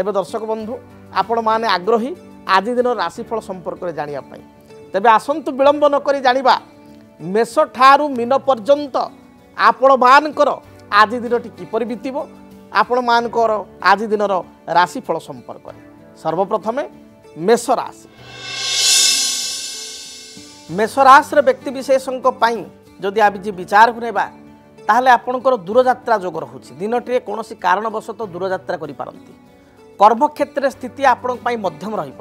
ତେବେ ଦର୍ଶକ ବନ୍ଧୁ ଆପଣମାନେ ଆଗ୍ରହୀ ଆଜି ଦିନ ରାଶିଫଳ ସମ୍ପର୍କରେ ଜାଣିବା ପାଇଁ ତେବେ ଆସନ୍ତୁ ବିଳମ୍ବ ନକରି ଜାଣିବା ମେଷ ଠାରୁ ମୀନ ପର୍ଯ୍ୟନ୍ତ ଆପଣମାନଙ୍କର ଆଜି ଦିନଟି କିପରି ବିତିବ ଆପଣମାନଙ୍କର ଆଜି ଦିନର ରାଶିଫଳ ସମ୍ପର୍କରେ ସର୍ବପ୍ରଥମେ ମେଷ ରାଶି ମେଷ ରାଶିର ବ୍ୟକ୍ତିବିଶେଷଙ୍କ ପାଇଁ ଯଦି ଆଜି ବିଚାରକୁ ନେବା ତାହେଲେ ଆପଣଙ୍କର ଦୂରଯାତ୍ରା ଯୋଗ ରହୁଛି ଦିନଟିରେ କୌଣସି କାରଣବଶତଃ ଦୂରଯାତ୍ରା କରିପାରନ୍ତି কর্মক্ষেত্রে স্থিতি আপনার মধ্যম রহব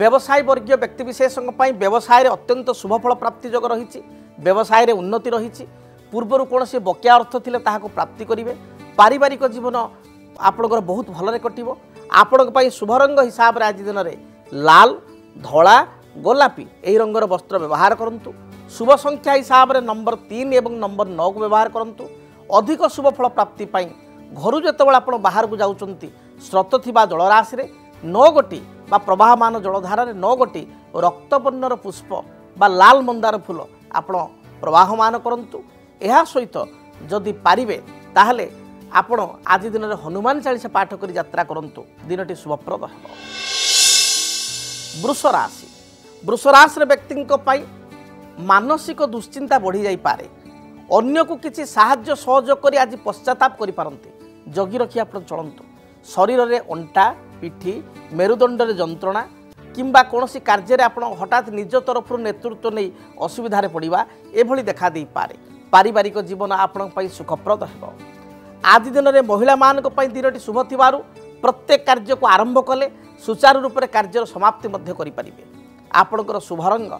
ব্যবসায় বর্গীয় ব্যক্তিবিশেষঙ্ ব্যবসায়ের অত্যন্ত শুভফল প্রাপ্তি যোগ রয়েছে ব্যবসায়ের উন্নতি রয়েছে পূর্বর কোণী বকেয়া অর্থ লে তাহলে প্রাপ্তি করবে পারিবারিক জীবন আপনার বহুত ভালরে কটব আপনার শুভরঙ্গ হিসাবে আজ দিনের লাল ধলা গোলাপি এই রঙর বস্ত্র ব্যবহার করতু শুভ সংখ্যা হিসাবে নম্বর তিন এবং নম্বর নু ব্যবহার করতু অধিক শুভফল প্রাপ্তি ঘর যেতবে আপনার বাহারক যাচ্ছেন ସ୍ରୋତ ଥିବା ଜଳରାଶିରେ ନଅ ଗୋଟି ବା ପ୍ରବାହମାନ ଜଳଧାରାରେ ନଅ ଗୋଟି ରକ୍ତବର୍ଣ୍ଣର ପୁଷ୍ପ ବା ଲାଲ ମନ୍ଦାର ଫୁଲ ଆପଣ ପ୍ରବାହମାନ କରନ୍ତୁ ଏହା ସହିତ ଯଦି ପାରିବେ ତାହେଲେ ଆପଣ ଆଜି ଦିନରେ ହନୁମାନ ଚାଳିଶା ପାଠ କରି ଯାତ୍ରା କରନ୍ତୁ ଦିନଟି ଶୁଭପ୍ରଦ ହେବ ବୃଷ ରାଶି ବୃଷ ରାଶିର ବ୍ୟକ୍ତିଙ୍କ ପାଇଁ ମାନସିକ ଦୁଶ୍ଚିନ୍ତା ବଢ଼ିଯାଇପାରେ ଅନ୍ୟକୁ କିଛି ସାହାଯ୍ୟ ସହଯୋଗ କରି ଆଜି ପଶ୍ଚାତାପ କରିପାରନ୍ତି ଜଗି ରଖି ଆପଣ ଚଳନ୍ତୁ ଶରୀରରେ ଅଣ୍ଟା ପିଠି ମେରୁଦଣ୍ଡରେ ଯନ୍ତ୍ରଣା କିମ୍ବା କୌଣସି କାର୍ଯ୍ୟରେ ଆପଣ ହଠାତ୍ ନିଜ ତରଫରୁ ନେତୃତ୍ୱ ନେଇ ଅସୁବିଧାରେ ପଡ଼ିବା ଏଭଳି ଦେଖାଦେଇପାରେ ପାରିବାରିକ ଜୀବନ ଆପଣଙ୍କ ପାଇଁ ସୁଖପ୍ରଦ ହେବ ଆଜି ଦିନରେ ମହିଳାମାନଙ୍କ ପାଇଁ ଦିନଟି ଶୁଭ ଥିବାରୁ ପ୍ରତ୍ୟେକ କାର୍ଯ୍ୟକୁ ଆରମ୍ଭ କଲେ ସୁଚାରୁ ରୂପରେ କାର୍ଯ୍ୟର ସମାପ୍ତି ମଧ୍ୟ କରିପାରିବେ ଆପଣଙ୍କର ଶୁଭ ରଙ୍ଗ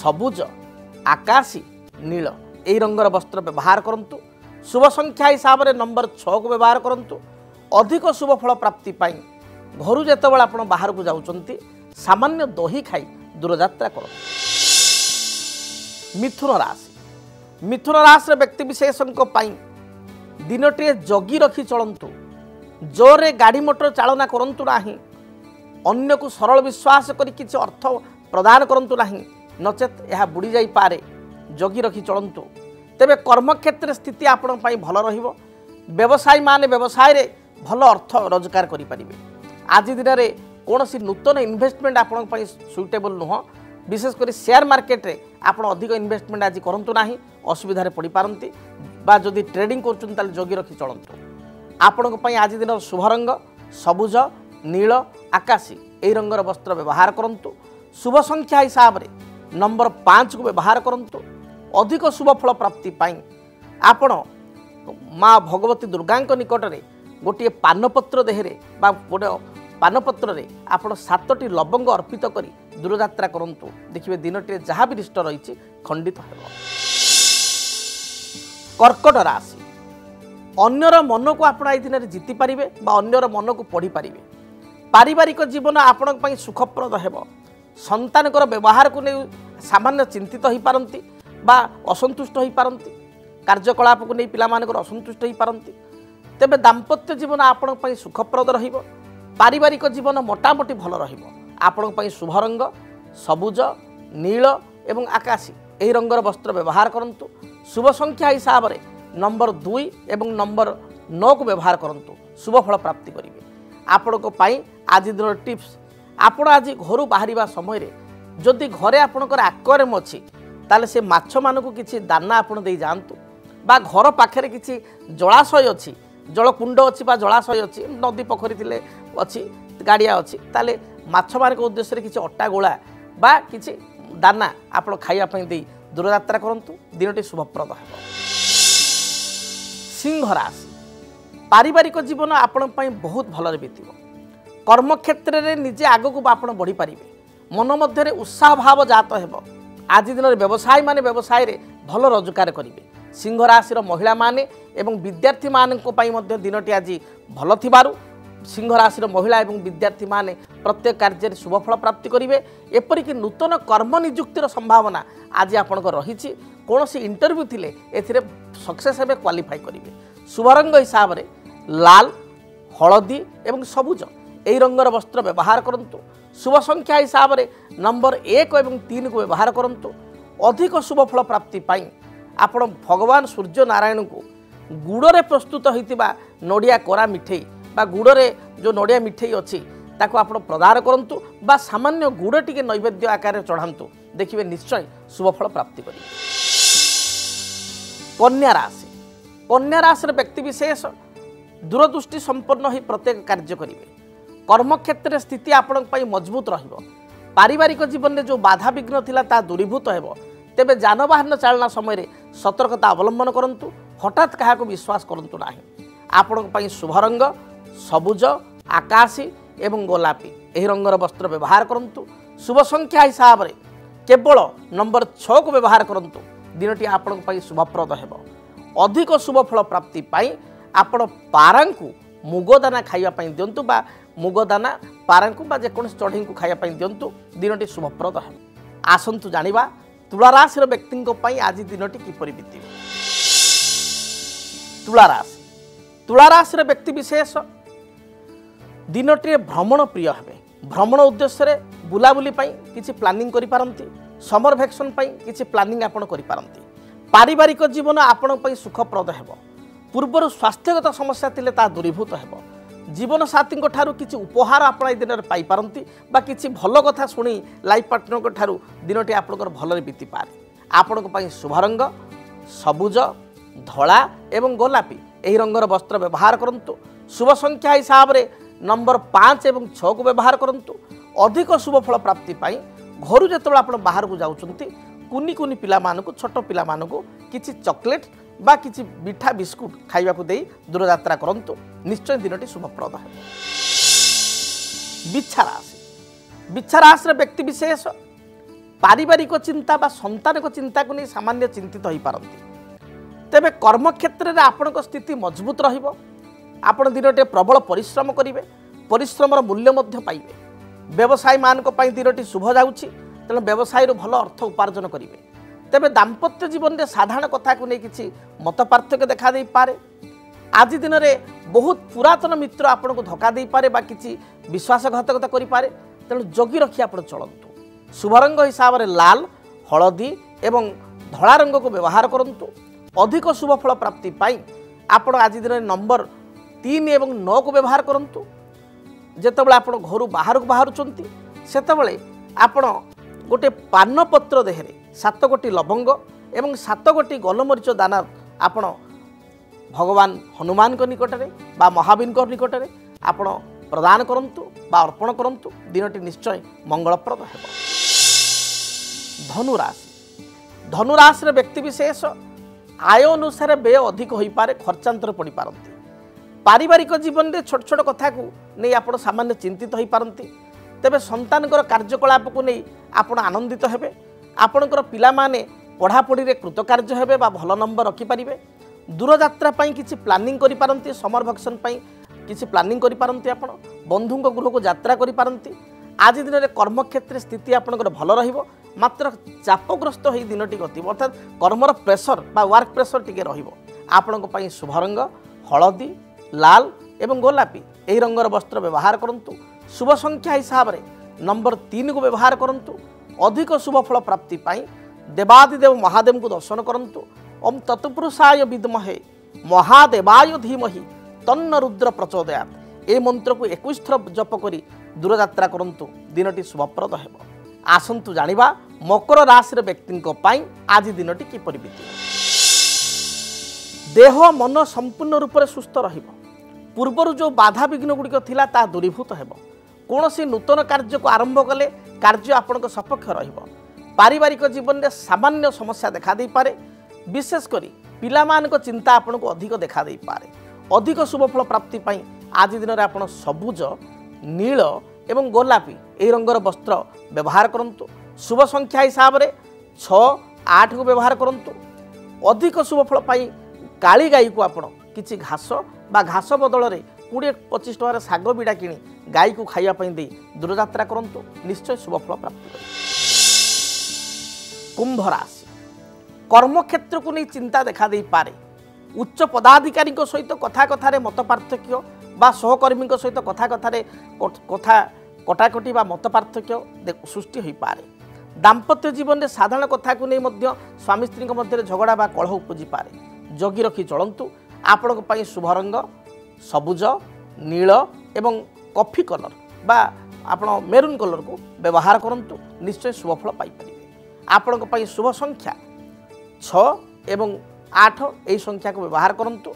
ସବୁଜ ଆକାଶୀ ନୀଳ ଏହି ରଙ୍ଗର ବସ୍ତ୍ର ବ୍ୟବହାର କରନ୍ତୁ ଶୁଭ ସଂଖ୍ୟା ହିସାବରେ ନମ୍ବର ଛଅକୁ ବ୍ୟବହାର କରନ୍ତୁ অধিক শুভফল প্রাপ্তি পাই ঘরু যেত আপনার বাহারক যাচ্ছেন সামান্য দহি খাই দূরযাত্রা করুন মিথুন রাশি মিথুন রাশির ব্যক্তিবিশেষ দিনটি জগি রাখি চলতু জোরে গাড়ি মোটর চালনা করতু না অন্যকু সরল বিশ্বাস করে কিছু অর্থ প্রদান করতু না নচেত এ বুড়ি যাইপরে জগি রাখি চলতু তেমন কর্মক্ষেত্রে স্থিতি আপনার ভালো রহব ব্যবসায়ী মানে ব্যবসায় ଭଲ ଅର୍ଥ ରୋଜଗାର କରିପାରିବେ ଆଜି ଦିନରେ କୌଣସି ନୂତନ ଇନଭେଷ୍ଟମେଣ୍ଟ ଆପଣଙ୍କ ପାଇଁ ସୁଇଟେବଲ୍ ନୁହଁ ବିଶେଷ କରି ସେୟାର ମାର୍କେଟରେ ଆପଣ ଅଧିକ ଇନଭେଷ୍ଟମେଣ୍ଟ ଆଜି କରନ୍ତୁ ନାହିଁ ଅସୁବିଧାରେ ପଡ଼ିପାରନ୍ତି ବା ଯଦି ଟ୍ରେଡିଂ କରୁଛନ୍ତି ତାହେଲେ ଜଗି ରଖି ଚଳନ୍ତୁ ଆପଣଙ୍କ ପାଇଁ ଆଜି ଦିନର ଶୁଭ ରଙ୍ଗ ସବୁଜ ନୀଳ ଆକାଶୀ ଏହି ରଙ୍ଗର ବସ୍ତ୍ର ବ୍ୟବହାର କରନ୍ତୁ ଶୁଭ ସଂଖ୍ୟା ହିସାବରେ ନମ୍ବର ପାଞ୍ଚକୁ ବ୍ୟବହାର କରନ୍ତୁ ଅଧିକ ଶୁଭଫଳ ପ୍ରାପ୍ତି ପାଇଁ ଆପଣ ମା ଭଗବତୀ ଦୁର୍ଗାଙ୍କ ନିକଟରେ ଗୋଟିଏ ପାନପତ୍ର ଦେହରେ ବା ଗୋଟେ ପାନପତ୍ରରେ ଆପଣ ସାତଟି ଲବଙ୍ଗ ଅର୍ପିତ କରି ଦୂରଯାତ୍ରା କରନ୍ତୁ ଦେଖିବେ ଦିନଟିରେ ଯାହା ବି ରିଷ୍ଟ ରହିଛି ଖଣ୍ଡିତ ହେବ କର୍କଟ ରାଶି ଅନ୍ୟର ମନକୁ ଆପଣ ଏଇ ଦିନରେ ଜିତିପାରିବେ ବା ଅନ୍ୟର ମନକୁ ପଢ଼ିପାରିବେ ପାରିବାରିକ ଜୀବନ ଆପଣଙ୍କ ପାଇଁ ସୁଖପ୍ରଦ ହେବ ସନ୍ତାନଙ୍କର ବ୍ୟବହାରକୁ ନେଇ ସାମାନ୍ୟ ଚିନ୍ତିତ ହୋଇପାରନ୍ତି ବା ଅସନ୍ତୁଷ୍ଟ ହୋଇପାରନ୍ତି କାର୍ଯ୍ୟକଳାପକୁ ନେଇ ପିଲାମାନଙ୍କର ଅସନ୍ତୁଷ୍ଟ ହୋଇପାରନ୍ତି ତେବେ ଦାମ୍ପତ୍ୟ ଜୀବନ ଆପଣଙ୍କ ପାଇଁ ସୁଖପ୍ରଦ ରହିବ ପାରିବାରିକ ଜୀବନ ମୋଟାମୋଟି ଭଲ ରହିବ ଆପଣଙ୍କ ପାଇଁ ଶୁଭ ରଙ୍ଗ ସବୁଜ ନୀଳ ଏବଂ ଆକାଶୀ ଏହି ରଙ୍ଗର ବସ୍ତ୍ର ବ୍ୟବହାର କରନ୍ତୁ ଶୁଭ ସଂଖ୍ୟା ହିସାବରେ ନମ୍ବର ଦୁଇ ଏବଂ ନମ୍ବର ନଅକୁ ବ୍ୟବହାର କରନ୍ତୁ ଶୁଭ ଫଳ ପ୍ରାପ୍ତି କରିବେ ଆପଣଙ୍କ ପାଇଁ ଆଜି ଦିନର ଟିପ୍ସ ଆପଣ ଆଜି ଘରୁ ବାହାରିବା ସମୟରେ ଯଦି ଘରେ ଆପଣଙ୍କର ଆକ୍ୱାରିୟମ୍ ଅଛି ତାହେଲେ ସେ ମାଛମାନଙ୍କୁ କିଛି ଦାନା ଆପଣ ଦେଇ ଯାଆନ୍ତୁ ବା ଘର ପାଖରେ କିଛି ଜଳାଶୟ ଅଛି ଜଳକୁଣ୍ଡ ଅଛି ବା ଜଳାଶୟ ଅଛି ନଦୀ ପୋଖରୀ ଥିଲେ ଅଛି ଗାଡ଼ିଆ ଅଛି ତାହେଲେ ମାଛମାନଙ୍କ ଉଦ୍ଦେଶ୍ୟରେ କିଛି ଅଟାଗୋଳା ବା କିଛି ଦାନା ଆପଣ ଖାଇବା ପାଇଁ ଦେଇ ଦୂରଯାତ୍ରା କରନ୍ତୁ ଦିନଟି ଶୁଭପ୍ରଦ ହେବ ସିଂହ ରାଶି ପାରିବାରିକ ଜୀବନ ଆପଣଙ୍କ ପାଇଁ ବହୁତ ଭଲରେ ବିତିବ କର୍ମକ୍ଷେତ୍ରରେ ନିଜେ ଆଗକୁ ଆପଣ ବଢ଼ିପାରିବେ ମନ ମଧ୍ୟରେ ଉତ୍ସାହ ଭାବ ଜାତ ହେବ ଆଜି ଦିନରେ ବ୍ୟବସାୟୀମାନେ ବ୍ୟବସାୟରେ ଭଲ ରୋଜଗାର କରିବେ সিংহ রাশির মহিলা মানে এবং বিদ্যার্থী মধ্য দিনটি আজ ভালো থাকার সিংহ রাশির মহিলা এবং বিদ্যার্থী মানে প্রত্যেক কার্যের শুভফল প্রাপ্তি করবে এপরিকি নূতন কর্মনিযুক্তির সম্ভাবনা আজ আপনার রয়েছে কৌশি ইন্টরভ্যু লে এতে সকসেস হবে কোয়ালিফাই করবে শুভরঙ্গ হিসাবে লাল হলদি এবং সবুজ এই রঙর বস্ত্র ব্যবহার করতু শুভ সংখ্যা হিসাবে নম্বর এক এবং তিন কু ব্যবহার করতু অধিক শুভফল প্রাপ্তি পাই ଆପଣ ଭଗବାନ ସୂର୍ଯ୍ୟନାରାୟଣଙ୍କୁ ଗୁଡ଼ରେ ପ୍ରସ୍ତୁତ ହୋଇଥିବା ନଡ଼ିଆ କରା ମିଠେଇ ବା ଗୁଡ଼ରେ ଯେଉଁ ନଡ଼ିଆ ମିଠେଇ ଅଛି ତାକୁ ଆପଣ ପ୍ରଦାନ କରନ୍ତୁ ବା ସାମାନ୍ୟ ଗୁଡ଼ ଟିକେ ନୈବେଦ୍ୟ ଆକାରରେ ଚଢ଼ାନ୍ତୁ ଦେଖିବେ ନିଶ୍ଚୟ ଶୁଭଫଳ ପ୍ରାପ୍ତି କରିବେ କନ୍ୟା ରାଶି କନ୍ୟା ରାଶିର ବ୍ୟକ୍ତିବିଶେଷ ଦୂରଦୃଷ୍ଟି ସମ୍ପନ୍ନ ହୋଇ ପ୍ରତ୍ୟେକ କାର୍ଯ୍ୟ କରିବେ କର୍ମକ୍ଷେତ୍ରରେ ସ୍ଥିତି ଆପଣଙ୍କ ପାଇଁ ମଜବୁତ ରହିବ ପାରିବାରିକ ଜୀବନରେ ଯେଉଁ ବାଧାବିଘ୍ନ ଥିଲା ତାହା ଦୂରୀଭୂତ ହେବ ତେବେ ଯାନବାହନ ଚାଳନା ସମୟରେ ସତର୍କତା ଅବଲମ୍ବନ କରନ୍ତୁ ହଠାତ୍ କାହାକୁ ବିଶ୍ୱାସ କରନ୍ତୁ ନାହିଁ ଆପଣଙ୍କ ପାଇଁ ଶୁଭ ରଙ୍ଗ ସବୁଜ ଆକାଶୀ ଏବଂ ଗୋଲାପୀ ଏହି ରଙ୍ଗର ବସ୍ତ୍ର ବ୍ୟବହାର କରନ୍ତୁ ଶୁଭ ସଂଖ୍ୟା ହିସାବରେ କେବଳ ନମ୍ବର ଛଅକୁ ବ୍ୟବହାର କରନ୍ତୁ ଦିନଟି ଆପଣଙ୍କ ପାଇଁ ଶୁଭପ୍ରଦ ହେବ ଅଧିକ ଶୁଭଫଳ ପ୍ରାପ୍ତି ପାଇଁ ଆପଣ ପାରାଙ୍କୁ ମୁଗ ଦାନା ଖାଇବା ପାଇଁ ଦିଅନ୍ତୁ ବା ମୁଗ ଦାନା ପାରାଙ୍କୁ ବା ଯେକୌଣସି ଚଢ଼େଇଙ୍କୁ ଖାଇବା ପାଇଁ ଦିଅନ୍ତୁ ଦିନଟି ଶୁଭପ୍ରଦ ହେବ ଆସନ୍ତୁ ଜାଣିବା ତୁଳାରାଶିର ବ୍ୟକ୍ତିଙ୍କ ପାଇଁ ଆଜି ଦିନଟି କିପରି ବିତିବ ତୁଳାରାଶି ତୁଳାରାଶିର ବ୍ୟକ୍ତିବିଶେଷ ଦିନଟିରେ ଭ୍ରମଣ ପ୍ରିୟ ହେବେ ଭ୍ରମଣ ଉଦ୍ଦେଶ୍ୟରେ ବୁଲାବୁଲି ପାଇଁ କିଛି ପ୍ଲାନିଂ କରିପାରନ୍ତି ସମର ଭ୍ୟାକ୍ସନ୍ ପାଇଁ କିଛି ପ୍ଲାନିଂ ଆପଣ କରିପାରନ୍ତି ପାରିବାରିକ ଜୀବନ ଆପଣଙ୍କ ପାଇଁ ସୁଖପ୍ରଦ ହେବ ପୂର୍ବରୁ ସ୍ୱାସ୍ଥ୍ୟଗତ ସମସ୍ୟା ଥିଲେ ତାହା ଦୂରୀଭୂତ ହେବ জীবনসাথীঙ্ক ঠাରୁ କିଛି ଉପହାର ଆପଣ ଏଇ ଦିନରେ ପାଇପାରନ୍ତି ବା କିଛି ଭଲ କଥା ଶୁଣି ଲାଇଫ୍ ପାର୍ଟନରଙ୍କ ଠାରୁ ଦିନଟି ଆପଣଙ୍କର ଭଲରେ ବିତିପାରେ ଆପଣଙ୍କ ପାଇଁ ଶୁଭରଙ୍ଗ ସବୁଜ ଧଳା ଏବଂ ଗୋଲାପୀ ଏହି ରଙ୍ଗର ବସ୍ତ୍ର ବ୍ୟବହାର କରନ୍ତୁ ଶୁଭ ସଂଖ୍ୟା ହିସାବରେ ନମ୍ବର ପାଞ୍ଚ ଏବଂ ଛଅକୁ ବ୍ୟବହାର କରନ୍ତୁ ଅଧିକ ଶୁଭଫଳ ପ୍ରାପ୍ତି ପାଇଁ ଘରୁ ଯେତେବେଳେ ଆପଣ ବାହାରକୁ ଯାଉଛନ୍ତି କୁନି କୁନି ପିଲାମାନଙ୍କୁ ଛୋଟ ପିଲାମାନଙ୍କୁ କିଛି ଚକୋଲେଟ୍ বা কিছু মিঠা বিস্কুট খাইবাকু দেই দূরযাত্রা করন্তু নিশ্চয় দিনটি শুভপ্রদ হবে বিচ্ছা রাশি বিচ্ছা রাশির ব্যক্তি বিশেষ পারিবারিক চিন্তা বা সন্তানক চিন্তা নিয়ে সামান্য চিন্তিত হয়ে পার তবে কর্মক্ষেত্রে আপনার স্থিতি মজবুত রহব আপনার দিনটি প্রবল পরিশ্রম করবে পরিশ্রমর মূল্য মধ্যে পাইবে ব্যবসায়ী মানুষ দিনটি শুভ যাচ্ছি তেমন ব্যবসায়ী ভাল অর্থ উপার্জন করবে তবে দাম্পত্য জীবনের সাধারণ কথা কিছু মত পার্থক্য দেখা পারে আজ দিনের বহু পুরাতন মিত্র আপনার ধকা পারে বা কিছু বিশ্বাসঘাতকতা করে পে তেমন জগি রক্ষি আপনার চলতু শুভরঙ্গ হিসাবে লাল হলদি এবং ধলা রঙকে ব্যবহার করতু অধিক শুভফল প্রাপ্তি পাই আপনার আজ দিনের নম্বর তিন এবং নকু ব্যবহার করতু যেতবে আপনার ঘর বাহার বাহুচার সেতবে আপনার গোটে পানপত্র দেহে ସାତ ଗୋଟି ଲବଙ୍ଗ ଏବଂ ସାତ ଗୋଟି ଗୋଲମରିଚ ଦାନା ଆପଣ ଭଗବାନ ହନୁମାନଙ୍କ ନିକଟରେ ବା ମହାବୀରଙ୍କ ନିକଟରେ ଆପଣ ପ୍ରଦାନ କରନ୍ତୁ ବା ଅର୍ପଣ କରନ୍ତୁ ଦିନଟି ନିଶ୍ଚୟ ମଙ୍ଗଳପ୍ରଦ ହେବ ଧନୁରାଶି ଧନୁରାଶିର ବ୍ୟକ୍ତିବିଶେଷ ଆୟ ଅନୁସାରେ ବ୍ୟୟ ଅଧିକ ହୋଇପାରେ ଖର୍ଚ୍ଚାନ୍ତରେ ପଡ଼ିପାରନ୍ତି ପାରିବାରିକ ଜୀବନରେ ଛୋଟ ଛୋଟ କଥାକୁ ନେଇ ଆପଣ ସାମାନ୍ୟ ଚିନ୍ତିତ ହୋଇପାରନ୍ତି ତେବେ ସନ୍ତାନଙ୍କର କାର୍ଯ୍ୟକଳାପକୁ ନେଇ ଆପଣ ଆନନ୍ଦିତ ହେବେ ଆପଣଙ୍କର ପିଲାମାନେ ପଢ଼ାପଢ଼ିରେ କୃତକାର୍ଯ୍ୟ ହେବେ ବା ଭଲ ନମ୍ବର ରଖିପାରିବେ ଦୂରଯାତ୍ରା ପାଇଁ କିଛି ପ୍ଲାନିଂ କରିପାରନ୍ତି ସମର ଭ୍ୟାକେସନ୍ ପାଇଁ କିଛି ପ୍ଲାନିଂ କରିପାରନ୍ତି ଆପଣ ବନ୍ଧୁଙ୍କ ଗୃହକୁ ଯାତ୍ରା କରିପାରନ୍ତି ଆଜି ଦିନରେ କର୍ମକ୍ଷେତ୍ରରେ ସ୍ଥିତି ଆପଣଙ୍କର ଭଲ ରହିବ ମାତ୍ର ଚାପଗ୍ରସ୍ତ ହୋଇ ଦିନଟି ଗତିବ ଅର୍ଥାତ୍ କର୍ମର ପ୍ରେସର ବା ୱାର୍କ ପ୍ରେସର ଟିକେ ରହିବ ଆପଣଙ୍କ ପାଇଁ ଶୁଭ ରଙ୍ଗ ହଳଦୀ ଲାଲ ଏବଂ ଗୋଲାପୀ ଏହି ରଙ୍ଗର ବସ୍ତ୍ର ବ୍ୟବହାର କରନ୍ତୁ ଶୁଭ ସଂଖ୍ୟା ହିସାବରେ ନମ୍ବର ତିନିକୁ ବ୍ୟବହାର କରନ୍ତୁ ଅଧିକ ଶୁଭଫଳ ପ୍ରାପ୍ତି ପାଇଁ ଦେବାଦିଦେବ ମହାଦେବଙ୍କୁ ଦର୍ଶନ କରନ୍ତୁ ଓମ୍ ତତ୍ପୁରୁଷାୟ ବିଦ୍ମହେ ମହାଦେବାୟ ଧୀମହି ତନ୍ନ ରୁଦ୍ର ପ୍ରଚୋଦୟାତ୍ ଏହି ମନ୍ତ୍ରକୁ ଏକୋଇଶ ଥର ଜପ କରି ଦୂରଯାତ୍ରା କରନ୍ତୁ ଦିନଟି ଶୁଭପ୍ରଦ ହେବ ଆସନ୍ତୁ ଜାଣିବା ମକର ରାଶିର ବ୍ୟକ୍ତିଙ୍କ ପାଇଁ ଆଜି ଦିନଟି କିପରି ବିତିବ ଦେହ ମନ ସମ୍ପୂର୍ଣ୍ଣ ରୂପରେ ସୁସ୍ଥ ରହିବ ପୂର୍ବରୁ ଯେଉଁ ବାଧାବିଘ୍ନ ଗୁଡ଼ିକ ଥିଲା ତାହା ଦୂରୀଭୂତ ହେବ କୌଣସି ନୂତନ କାର୍ଯ୍ୟକୁ ଆରମ୍ଭ କଲେ କାର୍ଯ୍ୟ ଆପଣଙ୍କ ସପକ୍ଷ ରହିବ ପାରିବାରିକ ଜୀବନରେ ସାମାନ୍ୟ ସମସ୍ୟା ଦେଖାଦେଇପାରେ ବିଶେଷ କରି ପିଲାମାନଙ୍କ ଚିନ୍ତା ଆପଣଙ୍କୁ ଅଧିକ ଦେଖାଦେଇପାରେ ଅଧିକ ଶୁଭଫଳ ପ୍ରାପ୍ତି ପାଇଁ ଆଜି ଦିନରେ ଆପଣ ସବୁଜ ନୀଳ ଏବଂ ଗୋଲାପୀ ଏହି ରଙ୍ଗର ବସ୍ତ୍ର ବ୍ୟବହାର କରନ୍ତୁ ଶୁଭ ସଂଖ୍ୟା ହିସାବରେ ଛଅ ଆଠକୁ ବ୍ୟବହାର କରନ୍ତୁ ଅଧିକ ଶୁଭଫଳ ପାଇଁ କାଳି ଗାଈକୁ ଆପଣ କିଛି ଘାସ ବା ଘାସ ବଦଳରେ কুড়ি পঁচিশ টাকার শাগ বিড়া কিনি গাইকু খাইয়া দিয়ে দূরযাত্রা করতু নিশ্চয় শুভফল প্রাপ্ত করবে কুম্ভ রাশি কর্মক্ষেত্রকু নিয়ে চিন্তা দেখা পারে উচ্চ পদাধিকারী সহ কথা কথার মত পার্থক্য বা সহকর্মী সহ কথা কথার কথা কটাকটি বা মত পার্থক্য সৃষ্টি হয়ে পড়ে দাম্পত্য জীবনে সাধারণ কথা নিয়ে স্বামী স্ত্রী মধ্যে ঝগড়া বা কলহ উপজি পড়ে জগি রক্ষি চলতু আপনার শুভ রঙ ସବୁଜ ନୀଳ ଏବଂ କଫି କଲର୍ ବା ଆପଣ ମେରୁନ୍ କଲର୍କୁ ବ୍ୟବହାର କରନ୍ତୁ ନିଶ୍ଚୟ ଶୁଭଫଳ ପାଇପାରିବେ ଆପଣଙ୍କ ପାଇଁ ଶୁଭ ସଂଖ୍ୟା ଛଅ ଏବଂ ଆଠ ଏହି ସଂଖ୍ୟାକୁ ବ୍ୟବହାର କରନ୍ତୁ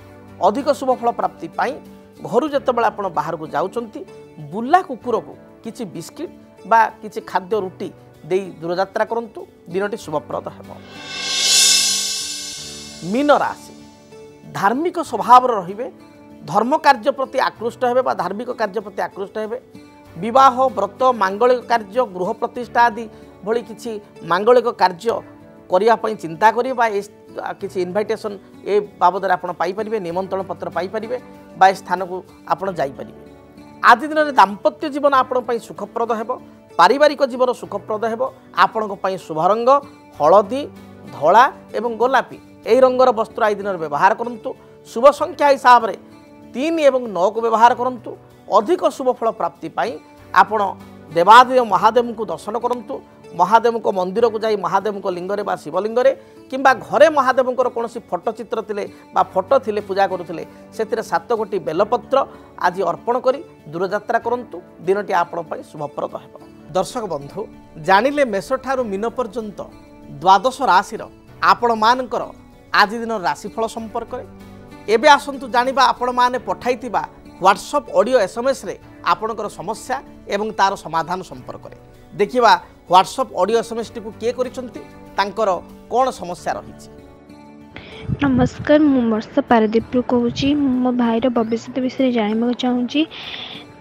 ଅଧିକ ଶୁଭଫଳ ପ୍ରାପ୍ତି ପାଇଁ ଘରୁ ଯେତେବେଳେ ଆପଣ ବାହାରକୁ ଯାଉଛନ୍ତି ବୁଲା କୁକୁରକୁ କିଛି ବିସ୍କିଟ୍ ବା କିଛି ଖାଦ୍ୟ ରୁଟି ଦେଇ ଦୂରଯାତ୍ରା କରନ୍ତୁ ଦିନଟି ଶୁଭପ୍ରଦ ହେବ ମୀନ ରାଶି ଧାର୍ମିକ ସ୍ୱଭାବର ରହିବେ ধর্ম কার্য প্রতি আকৃষ্ট হবে বা ধার্মিক কার্য প্রতি আকৃষ্ট হবে বিবাহ ব্রত মাঙ্গলিক কার্য গৃহ প্রতিষ্ঠা আদি ভি কিছু মাঙ্গলিক কার্য করা চিন্তা করি বা এই কিছু ইনভাইটেসন এ বাবদরে আপনার পাইপারে নিমন্ত্রণ পত্র পাইপারে বা এ স্থানকু আপনার যাইপারে আদি দিনের দাম্পত্য জীবন আপনার সুখপ্রদ হব পারিবারিক জীবন সুখপ্রদ হব আপনার শুভরঙ্গ হলদি ধলা এবং গোলাপি এই রঙর বস্ত্র এই দিনের ব্যবহার করতু শুভ সংখ্যা হিসাবে ତିନି ଏବଂ ନଅକୁ ବ୍ୟବହାର କରନ୍ତୁ ଅଧିକ ଶୁଭଫଳ ପ୍ରାପ୍ତି ପାଇଁ ଆପଣ ଦେବାଦେବ ମହାଦେବଙ୍କୁ ଦର୍ଶନ କରନ୍ତୁ ମହାଦେବଙ୍କ ମନ୍ଦିରକୁ ଯାଇ ମହାଦେବଙ୍କ ଲିଙ୍ଗରେ ବା ଶିବଲିଙ୍ଗରେ କିମ୍ବା ଘରେ ମହାଦେବଙ୍କର କୌଣସି ଫଟୋଚିତ୍ର ଥିଲେ ବା ଫଟୋ ଥିଲେ ପୂଜା କରୁଥିଲେ ସେଥିରେ ସାତ ଗୋଟି ବେଲପତ୍ର ଆଜି ଅର୍ପଣ କରି ଦୂରଯାତ୍ରା କରନ୍ତୁ ଦିନଟି ଆପଣଙ୍କ ପାଇଁ ଶୁଭପ୍ରଦ ହେବ ଦର୍ଶକ ବନ୍ଧୁ ଜାଣିଲେ ମେଷଠାରୁ ମୀନ ପର୍ଯ୍ୟନ୍ତ ଦ୍ୱାଦଶ ରାଶିର ଆପଣମାନଙ୍କର ଆଜି ଦିନର ରାଶିଫଳ ସମ୍ପର୍କରେ এবে আসন্তু আপন মানে পঠাইতিবা হোয়াটসঅ্যাপ অডিও রে আপনকর সমস্যা এবং তার সমাধান সম্পর্কে দেখিবা হোয়াটসঅ্যাপ অডিও এসএমএসটি কে করিছন্তি তাঙ্কর কোন সমস্যা রয়েছে নমস্কার মু বর্ষা পারাদীপু কହୁଛି ମୋ ଭାଇର ଭବିଷ୍ୟତ ବିଷୟରେ ଜାଣିବାକୁ ଚାହୁଁଛି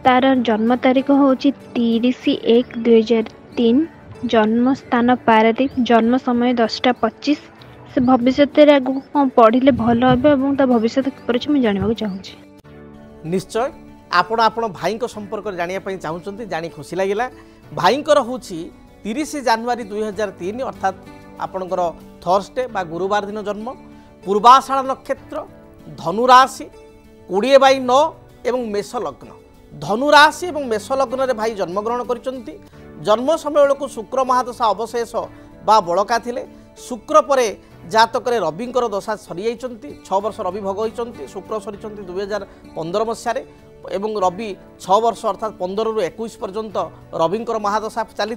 ତା'ର ଜନ୍ମ ତାରିଖ ହେଉଛି ତିରିଶ ଏକ ଦୁଇହଜାର ତିନି ଜନ୍ମ জন্মস্থান ପାରାଦୀପ ଜନ୍ମ ସମୟ ଦଶଟା ପଚିଶ ସେ ଭବିଷ୍ୟତରେ ଆଗକୁ କ'ଣ ପଢ଼ିଲେ ଭଲ ହେବ ଏବଂ ତା ଭବିଷ୍ୟତ କିପରି ଅଛି ମୁଁ ଜାଣିବାକୁ ଚାହୁଁଛି ନିଶ୍ଚୟ ଆପଣ ଆପଣ ଭାଇଙ୍କ ସମ୍ପର୍କରେ ଜାଣିବା ପାଇଁ ଚାହୁଁଛନ୍ତି ଜାଣି ଖୁସି ଲାଗିଲା ଭାଇଙ୍କର ହେଉଛି ତିରିଶ ଜାନୁଆରୀ ଦୁଇ ହଜାର ତିନି ଅର୍ଥାତ୍ ଆପଣଙ୍କର ଥର୍ସଡେ ବା ଗୁରୁବାର ଦିନ ଜନ୍ମ ପୂର୍ବାଷାଢ଼ ନକ୍ଷତ୍ର ଧନୁରାଶି କୋଡ଼ିଏ ବାଇ ନଅ ଏବଂ ମେଷ ଲଗ୍ନ ଧନୁରାଶି ଏବଂ ମେଷ ଲଗ୍ନରେ ଭାଇ ଜନ୍ମଗ୍ରହଣ କରିଛନ୍ତି ଜନ୍ମ ସମୟ ବେଳକୁ ଶୁକ୍ର ମହାଦଶା ଅବଶେଷ ବା ବଳକା ଥିଲେ ଶୁକ୍ର ପରେ জাতকরে রবিঙ্কর দশা সরি যাই ছ বর্ষ রবি ভোগ হয়েছেন শুক্র সরি দুই হাজার পনেরো মশায় এবং রবি ছ বর্ষ অর্থাৎ পনেরু একুশ পর্যন্ত রবিঙ্কর মহাদশা চালি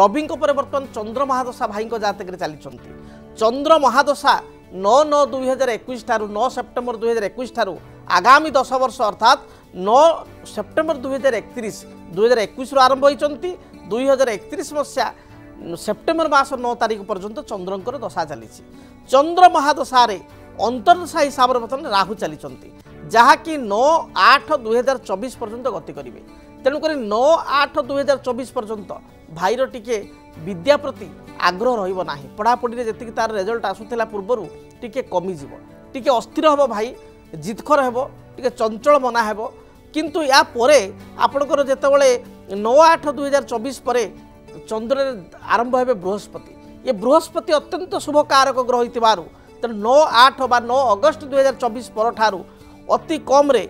রবিঙ্ক পরে বর্তমান চন্দ্র মহাদশা ভাইঙ্ক জাতকরে চালিছেন চন্দ্র মহাদশা নଅ ନଅ ଦୁଇ ହଜାର ଏକୋଇଶ ଠାରୁ ନଅ ସେପ୍ଟେମ୍ବର ଦୁଇ ହଜାର ଏକୋଇଶ ଠାରୁ ଆଗାମୀ ଦଶ ବର୍ଷ ଅର୍ଥାତ୍ ନଅ ସେପ୍ଟେମ୍ବର ଦୁଇ ହଜାର ଏକତିରିଶ ଦୁଇ ହଜାର ଏକୋଇଶରୁ ଆରମ୍ଭ ହୋଇଛନ୍ତି ଦୁଇ ହଜାର ଏକତିରିଶ ମସିହା সেপ্টেম্বর মাস ন তারিখ পর্যন্ত চন্দ্রঙ্কর দশা চালিছি চন্দ্র মহাদশায় অন্তর্দশা হিসাবে বর্তমানে রাহু চালিছেন যাকি ন আঠ দুই হাজার চবিশ পর্যন্ত গতি করবে তেমকরি ন আঠ দুই হাজার চবিশ পর্যন্ত ভাইর টিকি বিদ্যা প্রতি আগ্রহ রহব না পড়াপড়ি যেত তার রেজল্ট আসুলা পূর্বর টিকি কমিযোগ টিকি অস্থির হব ভাই জিতখর হব টিকি চঞ্চল মনা হব কিন্তু ইয়াপরে আপনার যেতবে ন আঠ দুই হাজার চবিশ পরে চন্দ্রের আরম্ভ হবে বৃহস্পতি ইয়ে বৃহস্পতি অত্যন্ত শুভকারক গ্রহ হয়েছিল তেমন ন আঠ বা ন অগস্ট দুই হাজার চবিশ পরঠার অতি কমরে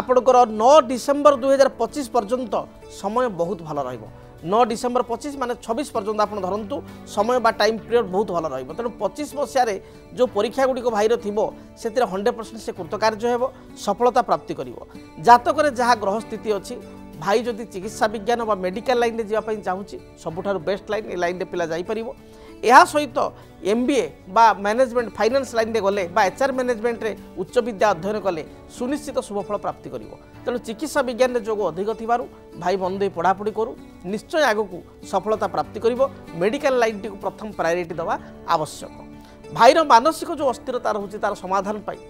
আপনার ন ডিসেম্বর দুই হাজার পঁচিশ পর্যন্ত সময় বহুত ভালো রহব ন ডিসেম্বর পঁচিশ মানে ছবিশ পর্যন্ত আপনার ধরতু সময় বা টাইম পিরিয়ড বহুত ভালো রহব তেমন পঁচিশ মশায় যে পরীক্ষাগুড়ি ভাইর থাকবে হন্ড্রেড পরসেন্ট সে কৃতকার্য হব সফলতা প্রাপ্তি করব জাতকরে যা গ্রহস্থিতি অ ভাই যদি চিকিৎসা বিজ্ঞান বা মেডিকাল লাইনে যাওয়া চাহুছি সবুঠার বেস্ট লাইন এ লাইনে পিলা যাইপার ଏହା ସହିତ ଏମ୍ ବି ଏ ବା ମ୍ୟାନେଜମେଣ୍ଟ ଫାଇନାନ୍ସ ଲାଇନ୍ରେ ଗଲେ ବା ଏଚ୍ଆର୍ ମ୍ୟାନେଜମେଣ୍ଟରେ ଉଚ୍ଚ ବିଦ୍ୟା ଅଧ୍ୟୟନ କଲେ ସୁନିଶ୍ଚିତ ଶୁଭଫଳ ପ୍ରାପ୍ତି କରିବ ତେଣୁ ଚିକିତ୍ସା ବିଜ୍ଞାନରେ ଯୋଗ ଅଧିକ ଥିବାରୁ ଭାଇ ମନ ଦେଇ ପଢ଼ାପଢ଼ି କରୁ ନିଶ୍ଚୟ ଆଗକୁ ସଫଳତା ପ୍ରାପ୍ତି କରିବ ମେଡ଼ିକାଲ ଲାଇନ୍ଟିକୁ ପ୍ରଥମ ପ୍ରାୟୋରିଟି ଦେବା ଆବଶ୍ୟକ ଭାଇର ମାନସିକ ଯେଉଁ ଅସ୍ଥିରତା ରହୁଛି ତା'ର ସମାଧାନ ପାଇଁ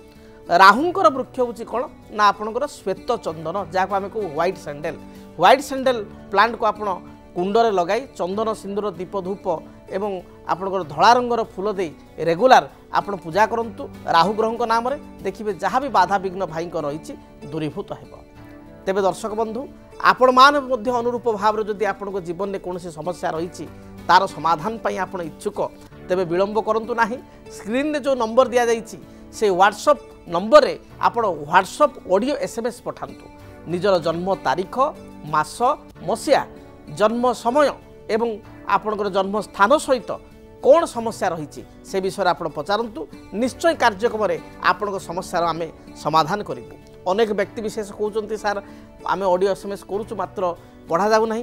ରାହୁଙ୍କର ବୃକ୍ଷ ହେଉଛି କ'ଣ ନା ଆପଣଙ୍କର ଶ୍ୱେତ ଚନ୍ଦନ ଯାହାକୁ ଆମେ କହୁ ହ୍ୱାଇଟ୍ ସାଣ୍ଡେଲ୍ ହ୍ୱାଇଟ୍ ସାଣ୍ଡେଲ୍ ପ୍ଲାଣ୍ଟକୁ ଆପଣ କୁଣ୍ଡରେ ଲଗାଇ ଚନ୍ଦନ ସିନ୍ଦୁର ଦୀପ ଧୂପ ଏବଂ ଆପଣଙ୍କର ଧଳା ରଙ୍ଗର ଫୁଲ ଦେଇ ରେଗୁଲାର ଆପଣ ପୂଜା କରନ୍ତୁ ରାହୁ ଗ୍ରହଙ୍କ ନାମରେ ଦେଖିବେ ଯାହା ବି ବାଧାବିଘ୍ନ ଭାଇଙ୍କ ରହିଛି ଦୂରୀଭୂତ ହେବ ତେବେ ଦର୍ଶକ ବନ୍ଧୁ ଆପଣମାନେ ମଧ୍ୟ ଅନୁରୂପ ଭାବରେ ଯଦି ଆପଣଙ୍କ ଜୀବନରେ କୌଣସି ସମସ୍ୟା ରହିଛି ତାର ସମାଧାନ ପାଇଁ ଆପଣ ଇଚ୍ଛୁକ ତେବେ ବିଳମ୍ବ କରନ୍ତୁ ନାହିଁ ସ୍କ୍ରିନ୍ରେ ଯେଉଁ ନମ୍ବର ଦିଆଯାଇଛି সেই হোয়াটসঅপ নম্বরে আপনার হোয়াটসঅপ অডিও এসএমএস পঠান্তু নিজের জন্ম তারিখ মাস মশিয়া জন্ম সময় এবং আপনার জন্মস্থান সহিত কোণ সমস্যা রয়েছে সে বিষয়ে আপনার পচারতু নিশ্চয় কার্যক্রমে আপনার সমস্যার আমি সমাধান করবু অনেক ব্যক্তিবিশেষ কৌন স্যার আমি অডিও এসএমএস করুছু মাত্র পড়া যাও না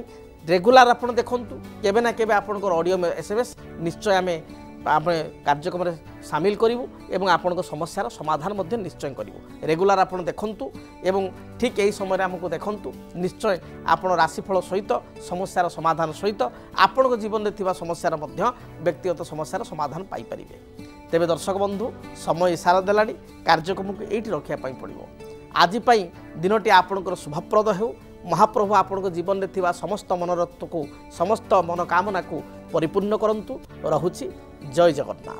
রেগুলার আপনার দেখুন কেবে না কেবে আপনার অডিও এসএমএস নিশ্চয় আমি ଆମେ କାର୍ଯ୍ୟକ୍ରମରେ ସାମିଲ କରିବୁ ଏବଂ ଆପଣଙ୍କ ସମସ୍ୟାର ସମାଧାନ ମଧ୍ୟ ନିଶ୍ଚୟ କରିବୁ ରେଗୁଲାର ଆପଣ ଦେଖନ୍ତୁ ଏବଂ ଠିକ୍ ଏହି ସମୟରେ ଆମକୁ ଦେଖନ୍ତୁ ନିଶ୍ଚୟ ଆପଣ ରାଶିଫଳ ସହିତ ସମସ୍ୟାର ସମାଧାନ ସହିତ ଆପଣଙ୍କ ଜୀବନରେ ଥିବା ସମସ୍ୟାର ମଧ୍ୟ ବ୍ୟକ୍ତିଗତ ସମସ୍ୟାର ସମାଧାନ ପାଇପାରିବେ ତେବେ ଦର୍ଶକ ବନ୍ଧୁ ସମୟ ଇସାରା ଦେଲାଣି କାର୍ଯ୍ୟକ୍ରମକୁ ଏଇଠି ରଖିବା ପାଇଁ ପଡ଼ିବ ଆଜି ପାଇଁ ଦିନଟି ଆପଣଙ୍କର ଶୁଭପ୍ରଦ ହେଉ ମହାପ୍ରଭୁ ଆପଣଙ୍କ ଜୀବନରେ ଥିବା ସମସ୍ତ ମନୋରଥକୁ ସମସ୍ତ ମନୋକାମନାକୁ ପରିପୂର୍ଣ୍ଣ କରନ୍ତୁ ରହୁଛି জয় জগন্নাথ